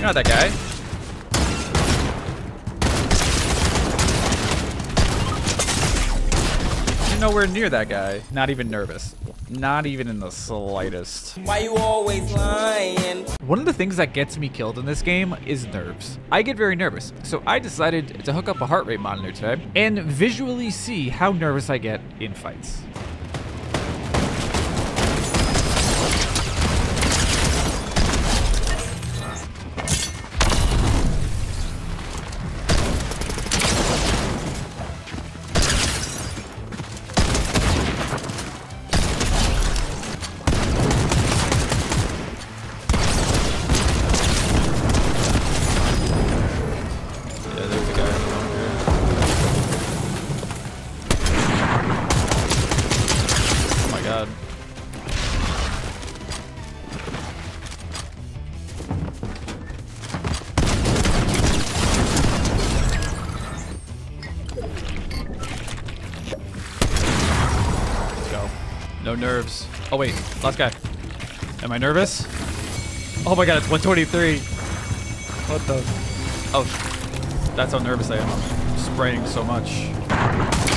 You're not that guy. You're nowhere near that guy. Not even nervous. Not even in the slightest. Why you always lying? One of the things that gets me killed in this game is nerves. I get very nervous, so I decided to hook up a heart rate monitor today and visually see how nervous I get in fights. God. Let's go. No nerves. Oh wait, last guy. Am I nervous? Oh my god, it's 123. What the? Oh, that's how nervous I am. I'm spraying so much.